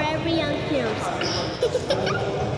for every young heroes.